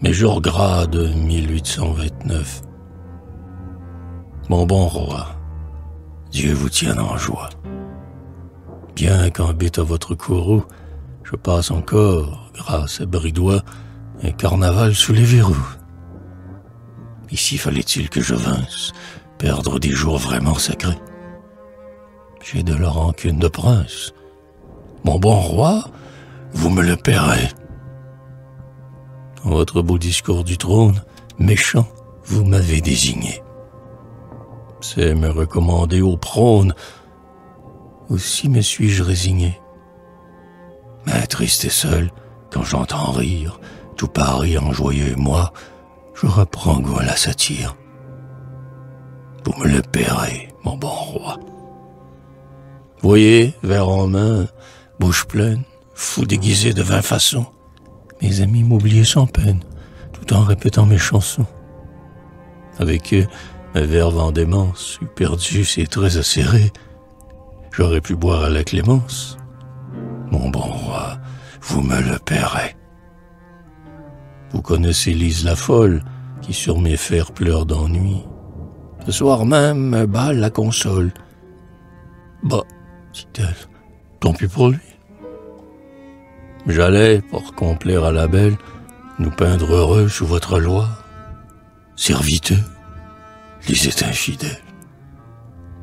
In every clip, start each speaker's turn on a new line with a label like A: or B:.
A: Mes jours gras de 1829. Mon bon roi, Dieu vous tienne en joie. Bien qu'en bête à votre courroux, je passe encore, grâce à Bridois, un carnaval sous les verrous. Ici fallait-il que je vinsse perdre des jours vraiment sacrés. J'ai de la rancune de prince. Mon bon roi, vous me le paierez. Votre beau discours du trône, méchant, vous m'avez désigné. C'est me recommander au prône. Aussi me suis-je résigné. Mais triste et seul, quand j'entends rire, tout Paris en joyeux moi, je reprends goût à la satire. Vous me le paierez, mon bon roi. Voyez, verre en main, bouche pleine, fou déguisé de vingt façons, mes amis m'oubliaient sans peine, tout en répétant mes chansons. Avec eux, mes verve en démence, perdu et très acéré, j'aurais pu boire à la clémence. Mon bon roi, vous me le paierez. Vous connaissez Lise la folle, qui sur mes fers pleure d'ennui. Ce soir même me bat la console. Bah, dit-elle, tant pis pour lui. J'allais, pour complaire à la belle, nous peindre heureux sous votre loi. Serviteux, lisez infidèle.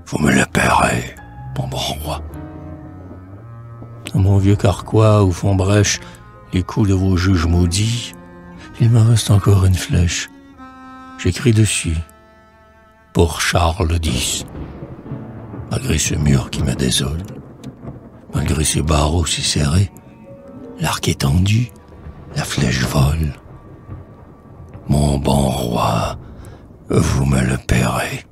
A: Vous me le paierez, mon bon roi. Dans mon vieux carquois où font brèche les coups de vos juges maudits, il me reste encore une flèche. J'écris dessus pour Charles X. Malgré ce mur qui me désole, malgré ces barreaux si serrés, l'arc est tendu, la flèche vole. Mon bon roi, vous me le paierez.